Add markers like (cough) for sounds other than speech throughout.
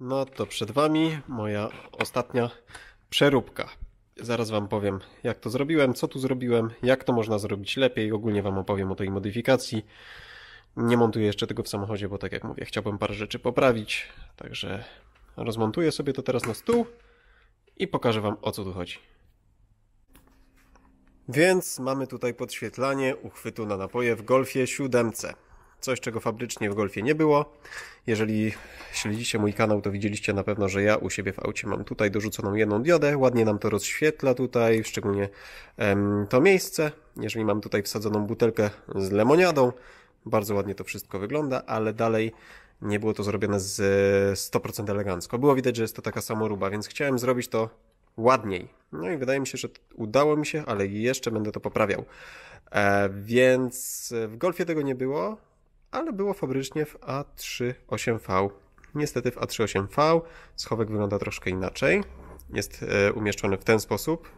No to przed Wami moja ostatnia przeróbka. Zaraz Wam powiem, jak to zrobiłem, co tu zrobiłem, jak to można zrobić lepiej. Ogólnie Wam opowiem o tej modyfikacji. Nie montuję jeszcze tego w samochodzie, bo tak jak mówię, chciałbym parę rzeczy poprawić. Także rozmontuję sobie to teraz na stół i pokażę Wam o co tu chodzi. Więc mamy tutaj podświetlanie uchwytu na napoje w Golfie 7. Coś, czego fabrycznie w Golfie nie było. Jeżeli śledzicie mój kanał, to widzieliście na pewno, że ja u siebie w aucie mam tutaj dorzuconą jedną diodę. Ładnie nam to rozświetla tutaj, szczególnie em, to miejsce. Jeżeli mam tutaj wsadzoną butelkę z lemoniadą, bardzo ładnie to wszystko wygląda, ale dalej nie było to zrobione z 100% elegancko. Było widać, że jest to taka samoruba, więc chciałem zrobić to ładniej. No i wydaje mi się, że udało mi się, ale jeszcze będę to poprawiał. E, więc w Golfie tego nie było, ale było fabrycznie w A38V. Niestety w A38V schowek wygląda troszkę inaczej. Jest e, umieszczony w ten sposób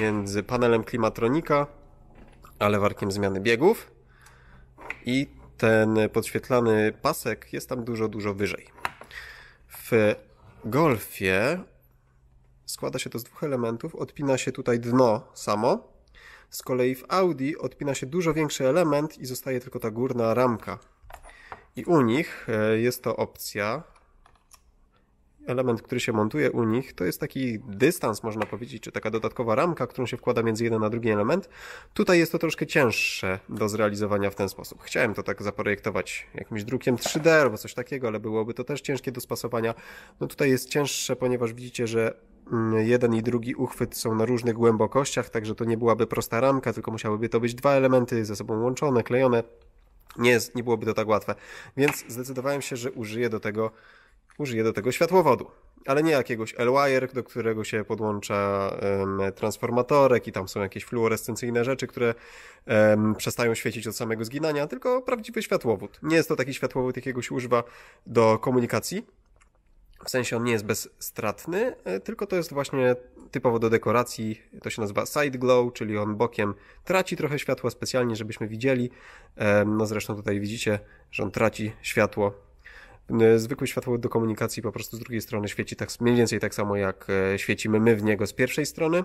między panelem klimatronika a lewarkiem zmiany biegów i ten podświetlany pasek jest tam dużo, dużo wyżej. W Golfie składa się to z dwóch elementów. Odpina się tutaj dno samo. Z kolei w Audi odpina się dużo większy element i zostaje tylko ta górna ramka. I u nich e, jest to opcja. Element, który się montuje u nich, to jest taki dystans, można powiedzieć, czy taka dodatkowa ramka, którą się wkłada między jeden a drugi element. Tutaj jest to troszkę cięższe do zrealizowania w ten sposób. Chciałem to tak zaprojektować jakimś drukiem 3D albo coś takiego, ale byłoby to też ciężkie do spasowania. No tutaj jest cięższe, ponieważ widzicie, że jeden i drugi uchwyt są na różnych głębokościach, także to nie byłaby prosta ramka, tylko musiałyby to być dwa elementy ze sobą łączone, klejone. Nie, jest, nie byłoby to tak łatwe. Więc zdecydowałem się, że użyję do tego użyję do tego światłowodu. Ale nie jakiegoś L-wire, do którego się podłącza um, transformatorek i tam są jakieś fluorescencyjne rzeczy, które um, przestają świecić od samego zginania, tylko prawdziwy światłowód. Nie jest to taki światłowód, jakiego się używa do komunikacji. W sensie on nie jest bezstratny, e, tylko to jest właśnie typowo do dekoracji. To się nazywa side glow, czyli on bokiem traci trochę światła specjalnie, żebyśmy widzieli. No zresztą tutaj widzicie, że on traci światło zwykły światłowód do komunikacji po prostu z drugiej strony świeci tak mniej więcej tak samo jak e, świecimy my w niego z pierwszej strony.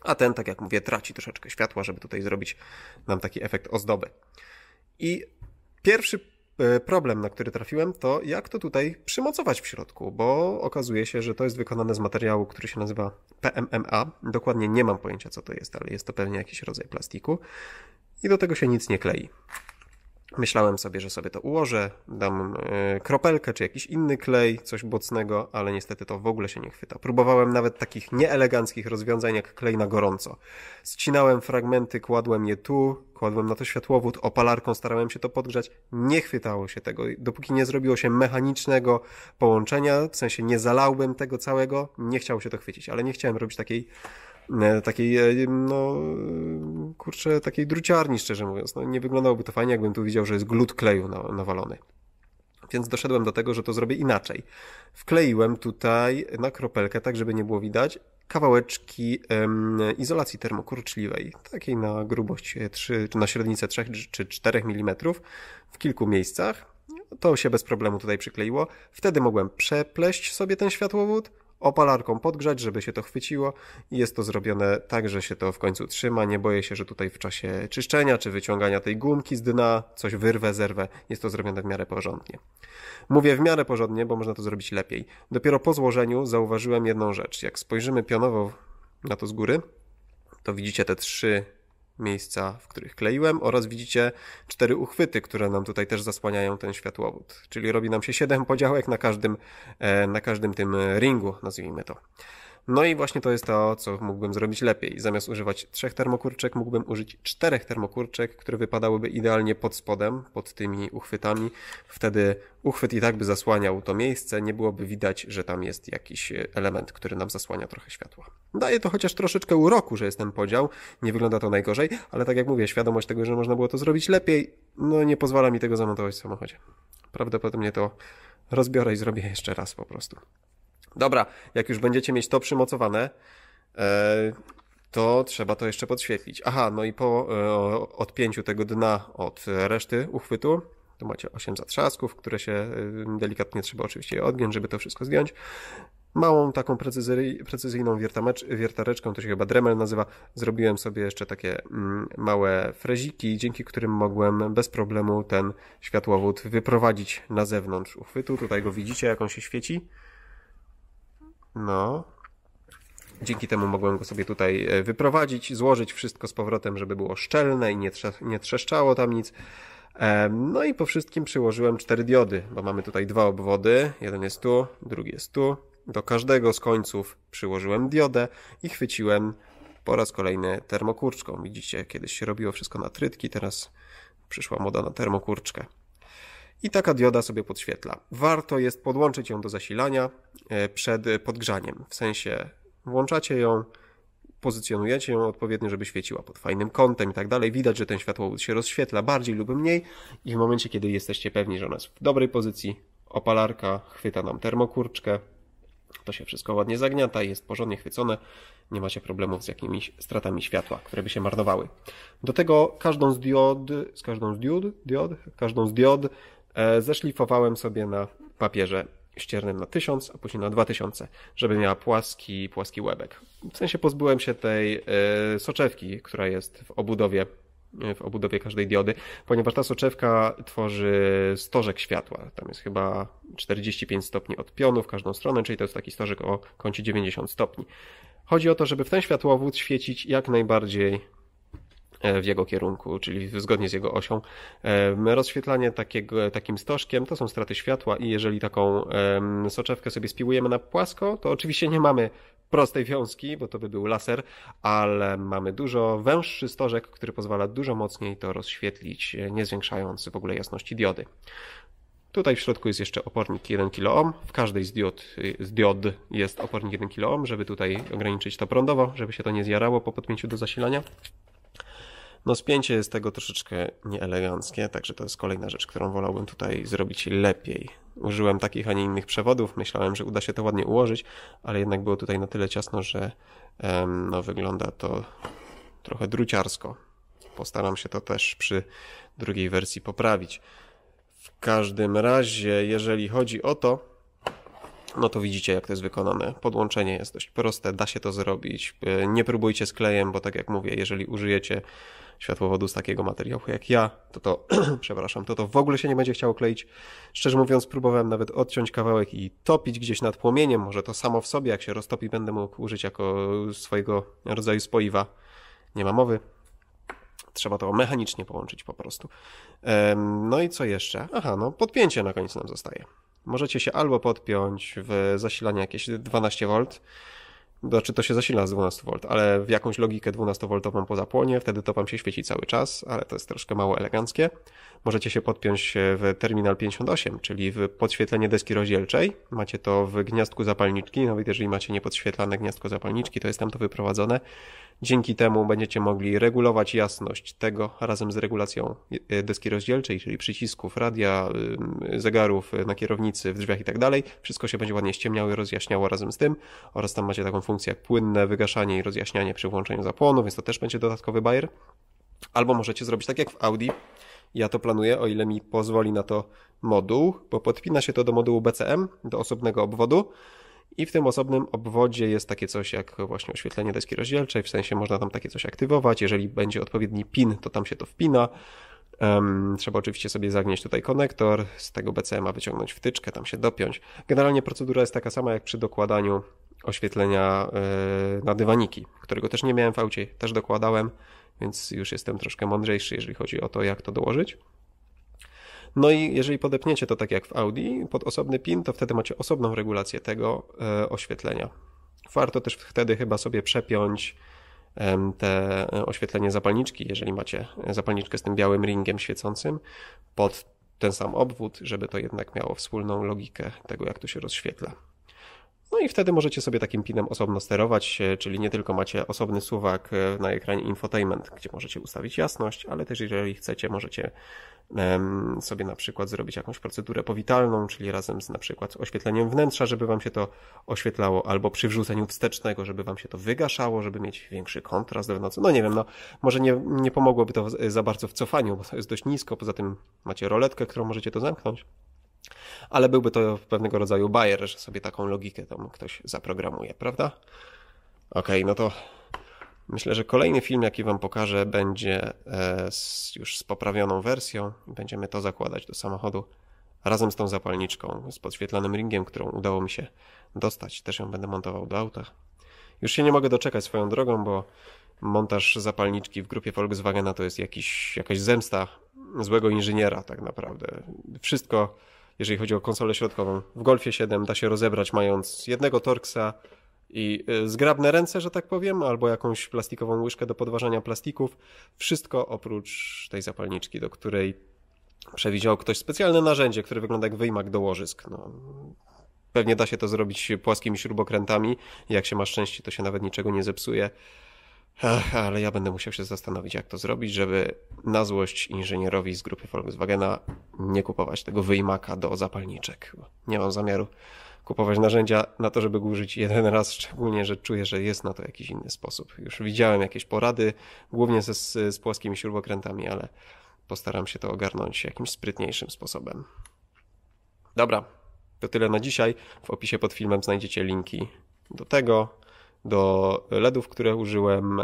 A ten, tak jak mówię, traci troszeczkę światła, żeby tutaj zrobić nam taki efekt ozdoby. I pierwszy e, problem, na który trafiłem, to jak to tutaj przymocować w środku, bo okazuje się, że to jest wykonane z materiału, który się nazywa PMMA. Dokładnie nie mam pojęcia, co to jest, ale jest to pewnie jakiś rodzaj plastiku. I do tego się nic nie klei. Myślałem sobie, że sobie to ułożę, dam e, kropelkę czy jakiś inny klej, coś mocnego, ale niestety to w ogóle się nie chwyta. Próbowałem nawet takich nieeleganckich rozwiązań jak klej na gorąco. Ścinałem fragmenty, kładłem je tu, kładłem na to światłowód, opalarką starałem się to podgrzać. Nie chwytało się tego. Dopóki nie zrobiło się mechanicznego połączenia, w sensie nie zalałbym tego całego, nie chciało się to chwycić, ale nie chciałem robić takiej takiej, e, no, kurczę, takiej druciarni, szczerze mówiąc. No, nie wyglądałoby to fajnie, jakbym tu widział, że jest glut kleju nawalony. Więc doszedłem do tego, że to zrobię inaczej. Wkleiłem tutaj na kropelkę, tak żeby nie było widać, kawałeczki em, izolacji termokurczliwej, takiej na grubość 3, czy na średnicę 3 czy 4 mm w kilku miejscach. To się bez problemu tutaj przykleiło. Wtedy mogłem przepleść sobie ten światłowód, opalarką podgrzać, żeby się to chwyciło i jest to zrobione tak, że się to w końcu trzyma. Nie boję się, że tutaj w czasie czyszczenia czy wyciągania tej gumki z dna coś wyrwę, zerwę. Jest to zrobione w miarę porządnie. Mówię w miarę porządnie, bo można to zrobić lepiej. Dopiero po złożeniu zauważyłem jedną rzecz. Jak spojrzymy pionowo na to z góry, to widzicie te trzy miejsca, w których kleiłem oraz widzicie cztery uchwyty, które nam tutaj też zasłaniają ten światłowód. Czyli robi nam się siedem podziałek na każdym, e, na każdym tym ringu, nazwijmy to. No i właśnie to jest to, co mógłbym zrobić lepiej. Zamiast używać trzech termokurczek, mógłbym użyć czterech termokurczek, które wypadałyby idealnie pod spodem, pod tymi uchwytami. Wtedy uchwyt i tak by zasłaniał to miejsce, nie byłoby widać, że tam jest jakiś element, który nam zasłania trochę światła. Daje to chociaż troszeczkę uroku, że jest ten podział. Nie wygląda to najgorzej, ale tak jak mówię, świadomość tego, że można było to zrobić lepiej, no nie pozwala mi tego zamontować w samochodzie. Prawdopodobnie to rozbiorę i zrobię jeszcze raz po prostu. Dobra, jak już będziecie mieć to przymocowane, e, to trzeba to jeszcze podświetlić. Aha, no i po e, odpięciu tego dna od reszty uchwytu, Tu macie 8 zatrzasków, które się y, delikatnie trzeba oczywiście odgiąć, żeby to wszystko zdjąć. Małą taką precyzyjną wiertareczką, to się chyba Dremel nazywa, zrobiłem sobie jeszcze takie mm, małe freziki, dzięki którym mogłem bez problemu ten światłowód wyprowadzić na zewnątrz uchwytu. Tutaj go widzicie, jak on się świeci. No, Dzięki temu mogłem go sobie tutaj e, wyprowadzić, złożyć wszystko z powrotem, żeby było szczelne i nie, trze nie trzeszczało tam nic. No i po wszystkim przyłożyłem cztery diody, bo mamy tutaj dwa obwody. Jeden jest tu, drugi jest tu. Do każdego z końców przyłożyłem diodę i chwyciłem po raz kolejny termokurczką. Widzicie, kiedyś się robiło wszystko na trytki, teraz przyszła moda na termokurczkę. I taka dioda sobie podświetla. Warto jest podłączyć ją do zasilania e, przed podgrzaniem, w sensie Włączacie ją, pozycjonujecie ją odpowiednio, żeby świeciła pod fajnym kątem i tak dalej. Widać, że ten światłowód się rozświetla bardziej lub mniej i w momencie, kiedy jesteście pewni, że ona jest w dobrej pozycji, opalarka chwyta nam termokurczkę, to się wszystko ładnie zagniata jest porządnie chwycone. Nie macie problemów z jakimiś stratami światła, które by się marnowały. Do tego każdą z diod, z każdą z diod, diod każdą z diod zeszlifowałem sobie na papierze ściernym na 1000, a później na 2000, żeby miała płaski, płaski łebek. W sensie pozbyłem się tej y, soczewki, która jest w obudowie e, w obudowie każdej diody, ponieważ ta soczewka tworzy stożek światła. Tam jest chyba 45 stopni od pionu w każdą stronę, czyli to jest taki stożek o kącie 90 stopni. Chodzi o to, żeby w ten światłowód świecić jak najbardziej E, w jego kierunku, czyli zgodnie z jego osią. E, rozświetlanie takiego, takim stożkiem to są straty światła i jeżeli taką soczewkę sobie spiłujemy na płasko, to oczywiście nie mamy prostej wiązki, bo to by był laser, ale mamy dużo węższy stożek, który pozwala dużo mocniej to rozświetlić, e, nie zwiększając w ogóle jasności diody. Tutaj w środku jest jeszcze opornik 1 kΩ. W każdej z diod, z diod jest opornik 1 kΩ, żeby tutaj ograniczyć to prądowo, żeby się to nie zjarało po podpięciu do zasilania. No spięcie jest tego troszeczkę nieeleganckie, także to jest kolejna rzecz, którą wolałbym tutaj zrobić lepiej. Użyłem takich, a nie innych przewodów, myślałem, że uda się to ładnie ułożyć, ale jednak było tutaj na tyle ciasno, że em, no, wygląda to trochę druciarsko. Postaram się to też przy drugiej wersji poprawić. W każdym razie, jeżeli chodzi o to, no to widzicie jak to jest wykonane. Podłączenie jest dość proste, da się to zrobić. Nie próbujcie z klejem, bo tak jak mówię, jeżeli użyjecie światłowodu z takiego materiału jak ja, to to, (clears throat) przepraszam, to to w ogóle się nie będzie chciało kleić. Szczerze mówiąc, próbowałem nawet odciąć kawałek i topić gdzieś nad płomieniem. Może to samo w sobie, jak się roztopi, będę mógł użyć jako swojego rodzaju spoiwa. Nie ma mowy. Trzeba to mechanicznie połączyć po prostu. No i co jeszcze? Aha, no podpięcie na koniec nam zostaje. Możecie się albo podpiąć w zasilanie jakieś 12V, znaczy to się zasila z 12V, ale w jakąś logikę 12V po zapłonie, wtedy to wam się świeci cały czas, ale to jest troszkę mało eleganckie. Możecie się podpiąć w terminal 58, czyli w podświetlenie deski rozdzielczej. Macie to w gniazdku zapalniczki, nawet jeżeli macie niepodświetlane gniazdko zapalniczki, to jest tam to wyprowadzone. Dzięki temu będziecie mogli regulować jasność tego razem z regulacją e, deski rozdzielczej, czyli przycisków, radia, zegarów na kierownicy, w drzwiach i tak dalej. Wszystko się będzie ładnie ściemniało i rozjaśniało razem z tym. Oraz tam macie taką funkcję jak płynne wygaszanie i rozjaśnianie przy włączeniu zapłonu, więc to też będzie dodatkowy bajer. Albo możecie zrobić tak jak w Audi. Ja to planuję, o ile mi pozwoli na to moduł, bo podpina się to do modułu BCM, do osobnego obwodu. I w tym osobnym obwodzie jest takie coś jak właśnie oświetlenie deski rozdzielczej, w sensie można tam takie coś aktywować. Jeżeli będzie odpowiedni pin, to tam się to wpina. Um, trzeba oczywiście sobie zagnieść tutaj konektor, z tego BCM-a wyciągnąć wtyczkę, tam się dopiąć. Generalnie procedura jest taka sama jak przy dokładaniu oświetlenia yy, na dywaniki, którego też nie miałem w aucie, też dokładałem, więc już jestem troszkę mądrzejszy, jeżeli chodzi o to, jak to dołożyć. No i jeżeli podepniecie to tak jak w Audi pod osobny pin, to wtedy macie osobną regulację tego e, oświetlenia. Warto też wtedy chyba sobie przepiąć te oświetlenie zapalniczki, jeżeli macie zapalniczkę z tym białym ringiem świecącym, pod ten sam obwód, żeby to jednak miało wspólną logikę tego, jak to się rozświetla. No i wtedy możecie sobie takim pinem osobno sterować, e, czyli nie tylko macie osobny suwak e, na ekranie infotainment, gdzie możecie ustawić jasność, ale też jeżeli chcecie, możecie sobie na przykład zrobić jakąś procedurę powitalną, czyli razem z na przykład oświetleniem wnętrza, żeby wam się to oświetlało, albo przy wrzuceniu wstecznego, żeby wam się to wygaszało, żeby mieć większy kontrast w nocy. No nie wiem, no może nie, nie pomogłoby to za bardzo w cofaniu, bo to jest dość nisko, poza tym macie roletkę, którą możecie to zamknąć. Ale byłby to pewnego rodzaju bajer, że sobie taką logikę tam ktoś zaprogramuje, prawda? Okej, okay, no to myślę, że kolejny film, jaki Wam pokażę, będzie e, z, już z poprawioną wersją. Będziemy to zakładać do samochodu razem z tą zapalniczką, z podświetlanym ringiem, którą udało mi się dostać. Też ją będę montował do auta. Już się nie mogę doczekać swoją drogą, bo montaż zapalniczki w grupie Volkswagena to jest jakiś, jakaś zemsta złego inżyniera tak naprawdę. Wszystko jeżeli chodzi o konsolę środkową. W Golfie 7 da się rozebrać mając jednego Torxa i y, zgrabne ręce, że tak powiem, albo jakąś plastikową łyżkę do podważania plastików. Wszystko oprócz tej zapalniczki, do której przewidział ktoś specjalne narzędzie, które wygląda jak wyjmak do łożysk. No, pewnie da się to zrobić płaskimi śrubokrętami. Jak się ma szczęście, to się nawet niczego nie zepsuje. Ach, ale ja będę musiał się zastanowić, jak to zrobić, żeby na złość inżynierowi z grupy Volkswagena nie kupować tego wyjmaka do zapalniczek. Nie mam zamiaru kupować narzędzia na to, żeby go użyć jeden raz, szczególnie, że czuję, że jest na to jakiś inny sposób. Już widziałem jakieś porady, głównie ze, z płaskimi śrubokrętami, ale postaram się to ogarnąć jakimś sprytniejszym sposobem. Dobra, to tyle na dzisiaj. W opisie pod filmem znajdziecie linki do tego, do LEDów, które użyłem,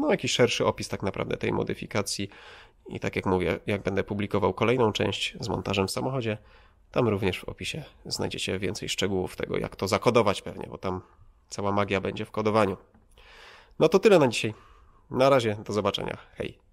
no jakiś szerszy opis tak naprawdę tej modyfikacji i tak jak mówię, jak będę publikował kolejną część z montażem w samochodzie, tam również w opisie znajdziecie więcej szczegółów tego, jak to zakodować pewnie, bo tam cała magia będzie w kodowaniu. No to tyle na dzisiaj. Na razie, do zobaczenia. Hej.